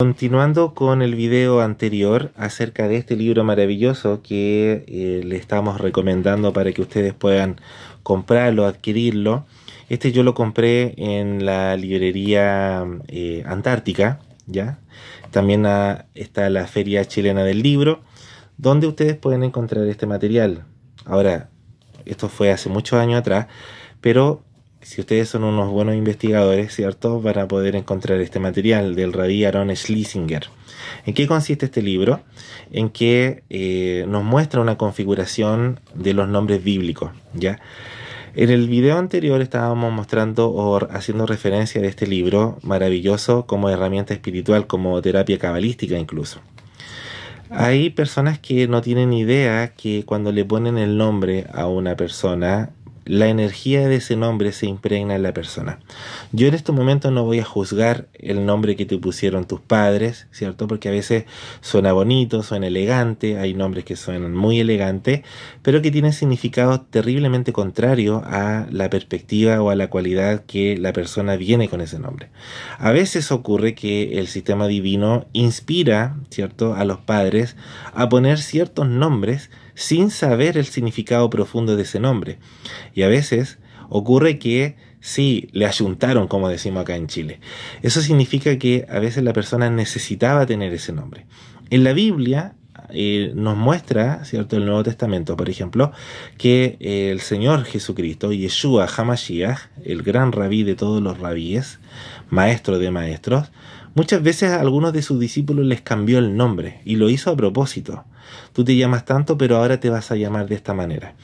Continuando con el video anterior acerca de este libro maravilloso que eh, le estamos recomendando para que ustedes puedan comprarlo, adquirirlo. Este yo lo compré en la librería eh, Antártica, ¿ya? También está la Feria Chilena del Libro, donde ustedes pueden encontrar este material. Ahora, esto fue hace muchos años atrás, pero si ustedes son unos buenos investigadores, ¿cierto? Van a poder encontrar este material del rabí Aaron Schlesinger. ¿En qué consiste este libro? En que eh, nos muestra una configuración de los nombres bíblicos, ¿ya? En el video anterior estábamos mostrando o haciendo referencia de este libro maravilloso como herramienta espiritual, como terapia cabalística incluso. Hay personas que no tienen idea que cuando le ponen el nombre a una persona la energía de ese nombre se impregna en la persona. Yo en este momento no voy a juzgar el nombre que te pusieron tus padres, ¿cierto? Porque a veces suena bonito, suena elegante, hay nombres que suenan muy elegantes, pero que tienen significado terriblemente contrario a la perspectiva o a la cualidad que la persona viene con ese nombre. A veces ocurre que el sistema divino inspira, ¿cierto?, a los padres a poner ciertos nombres sin saber el significado profundo de ese nombre. A veces ocurre que sí, le ayuntaron, como decimos acá en Chile. Eso significa que a veces la persona necesitaba tener ese nombre. En la Biblia eh, nos muestra, ¿cierto? El Nuevo Testamento, por ejemplo, que el Señor Jesucristo, Yeshua Hamashiach, el gran rabí de todos los rabíes, maestro de maestros, muchas veces a algunos de sus discípulos les cambió el nombre y lo hizo a propósito. Tú te llamas tanto, pero ahora te vas a llamar de esta manera.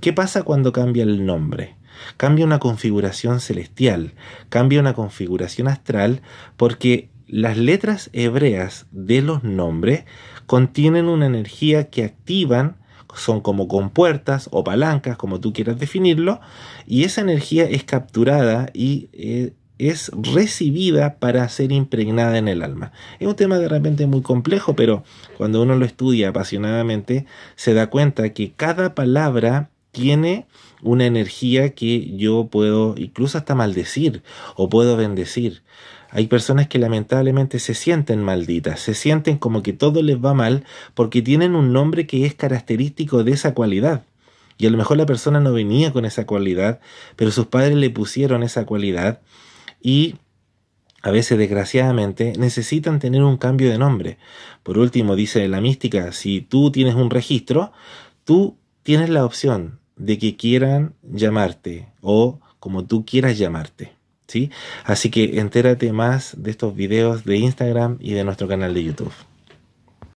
¿Qué pasa cuando cambia el nombre? Cambia una configuración celestial, cambia una configuración astral, porque las letras hebreas de los nombres contienen una energía que activan son como compuertas o palancas, como tú quieras definirlo, y esa energía es capturada y eh, es recibida para ser impregnada en el alma. Es un tema de repente muy complejo, pero cuando uno lo estudia apasionadamente, se da cuenta que cada palabra tiene una energía que yo puedo incluso hasta maldecir o puedo bendecir. Hay personas que lamentablemente se sienten malditas, se sienten como que todo les va mal porque tienen un nombre que es característico de esa cualidad. Y a lo mejor la persona no venía con esa cualidad, pero sus padres le pusieron esa cualidad y a veces desgraciadamente necesitan tener un cambio de nombre. Por último, dice la mística, si tú tienes un registro, tú tienes la opción de que quieran llamarte o como tú quieras llamarte. ¿Sí? Así que entérate más de estos videos de Instagram y de nuestro canal de YouTube.